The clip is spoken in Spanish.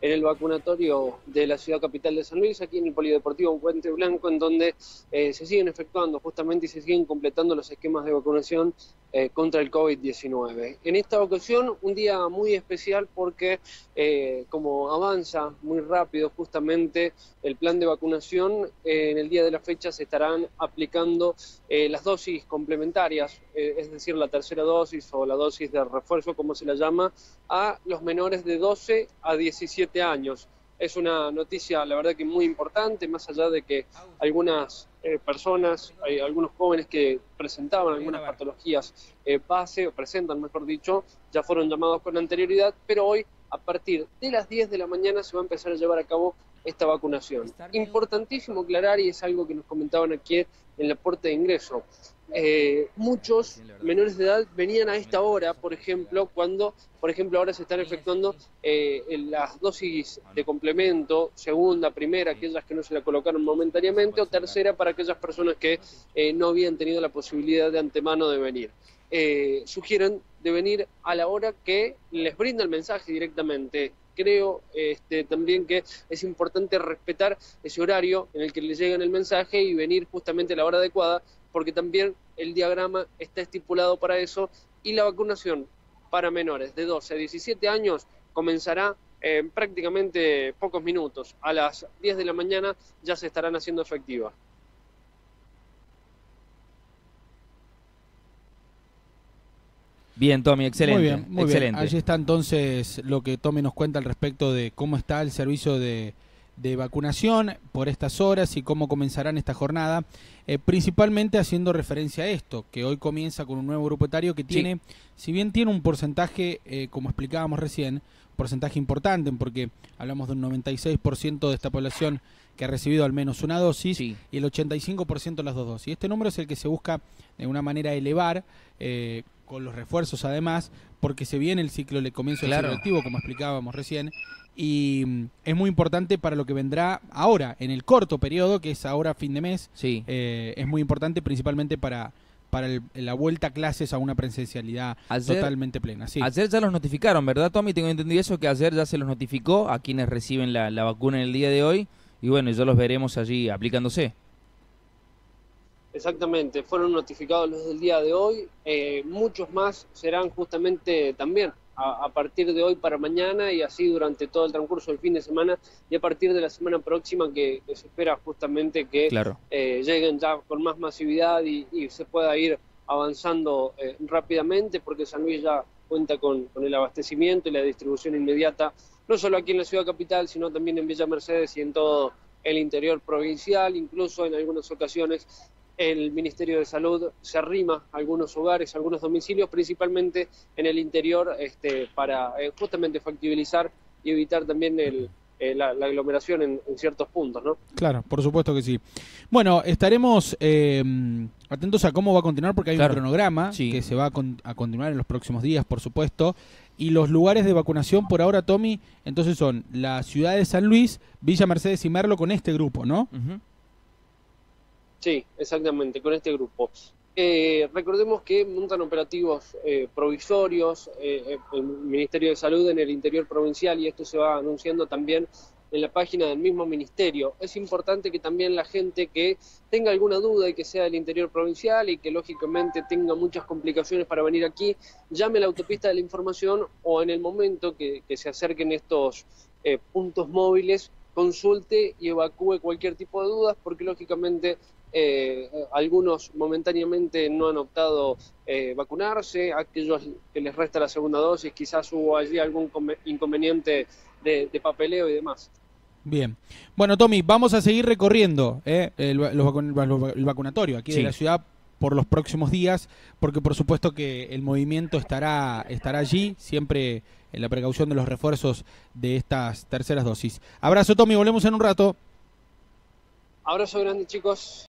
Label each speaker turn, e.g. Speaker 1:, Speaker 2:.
Speaker 1: en el vacunatorio de la ciudad capital de San Luis, aquí en el Polideportivo Puente Blanco, en donde eh, se siguen efectuando justamente y se siguen completando los esquemas de vacunación eh, contra el COVID-19. En esta ocasión, un día muy especial porque eh, como avanza muy rápido justamente el plan de vacunación, en el día de la fecha se estarán aplicando las dosis complementarias, es decir, la tercera dosis o la dosis de refuerzo, como se la llama, a los menores de 12 a 17 años. Es una noticia, la verdad que muy importante, más allá de que algunas eh, personas, algunos jóvenes que presentaban algunas patologías eh, base, o presentan, mejor dicho, ya fueron llamados con anterioridad, pero hoy, a partir de las 10 de la mañana, se va a empezar a llevar a cabo esta vacunación. Importantísimo aclarar, y es algo que nos comentaban aquí en la puerta de ingreso, eh, muchos menores de edad venían a esta hora, por ejemplo, cuando, por ejemplo, ahora se están efectuando eh, las dosis de complemento, segunda, primera, aquellas que no se la colocaron momentáneamente, o tercera para aquellas personas que eh, no habían tenido la posibilidad de antemano de venir. sugieren de venir a la hora que les brinda el mensaje directamente creo este, también que es importante respetar ese horario en el que les llegan el mensaje y venir justamente a la hora adecuada, porque también el diagrama está estipulado para eso y la vacunación para menores de 12 a 17 años comenzará en prácticamente pocos minutos. A las 10 de la mañana ya se estarán haciendo efectivas.
Speaker 2: Bien, Tommy, excelente. Muy bien, muy excelente.
Speaker 3: Allí está entonces lo que Tommy nos cuenta al respecto de cómo está el servicio de, vacunación por estas horas y cómo comenzarán esta jornada, eh, principalmente haciendo referencia a esto, que hoy comienza con un nuevo grupo etario que tiene, si bien tiene un porcentaje, eh, como explicábamos recién, porcentaje importante, porque hablamos de un 96% de esta población que ha recibido al menos una dosis y el 85% las dos dosis. Este número es el que se busca de una manera elevar. Eh, con los refuerzos además, porque se viene el ciclo, le comienzo el ciclo como explicábamos recién, y mm, es muy importante para lo que vendrá ahora, en el corto periodo, que es ahora fin de mes, sí. Eh, es muy importante principalmente para para la vuelta a clases a una presencialidad totalmente plena. Sí.
Speaker 2: Ayer ya los notificaron, ¿verdad, Tommy? Tengo entendido eso, que ayer ya se los notificó a quienes reciben la, la vacuna en el día de hoy, y bueno, ya los veremos allí aplicándose.
Speaker 1: Exactamente, fueron notificados los del día de hoy, eh, muchos más serán justamente también a, partir de hoy para mañana y así durante todo el transcurso del fin de semana y a partir de la semana próxima que, se espera justamente que eh, lleguen ya con más masividad y, se pueda ir avanzando eh, rápidamente porque San Luis ya cuenta con, con, el abastecimiento y la distribución inmediata, no solo aquí en la ciudad capital, sino también en Villa Mercedes y en todo el interior provincial, incluso en algunas ocasiones el Ministerio de Salud se arrima a algunos hogares, a algunos domicilios, principalmente en el interior, este, para eh, justamente factibilizar y evitar también el, eh, la, aglomeración en, ciertos puntos, ¿no?
Speaker 3: Claro, por supuesto que sí. Bueno, estaremos eh, atentos a cómo va a continuar porque hay un cronograma que se va a, a, continuar en los próximos días, por supuesto. Y los lugares de vacunación por ahora, Tommy, entonces son la ciudad de San Luis, Villa Mercedes y Merlo con este grupo, ¿no?
Speaker 1: Sí, exactamente, con este grupo. Eh, recordemos que montan operativos eh, provisorios eh, el Ministerio de Salud en el interior provincial y esto se va anunciando también en la página del mismo ministerio. Es importante que también la gente que tenga alguna duda y que sea del interior provincial y que lógicamente tenga muchas complicaciones para venir aquí, llame a la autopista de la información o en el momento que, que se acerquen estos puntos móviles, consulte y evacúe cualquier tipo de dudas porque lógicamente eh, algunos momentáneamente no han optado eh, vacunarse, aquellos que les resta la segunda dosis, quizás hubo allí algún inconveniente de, papeleo y demás.
Speaker 3: Bien. Bueno, Tommy, vamos a seguir recorriendo eh, el, vacunatorio aquí en la ciudad por los próximos días, porque por supuesto que el movimiento estará, estará allí, siempre en la precaución de los refuerzos de estas terceras dosis. Abrazo, Tommy, volvemos en un rato.
Speaker 1: Abrazo grande, chicos.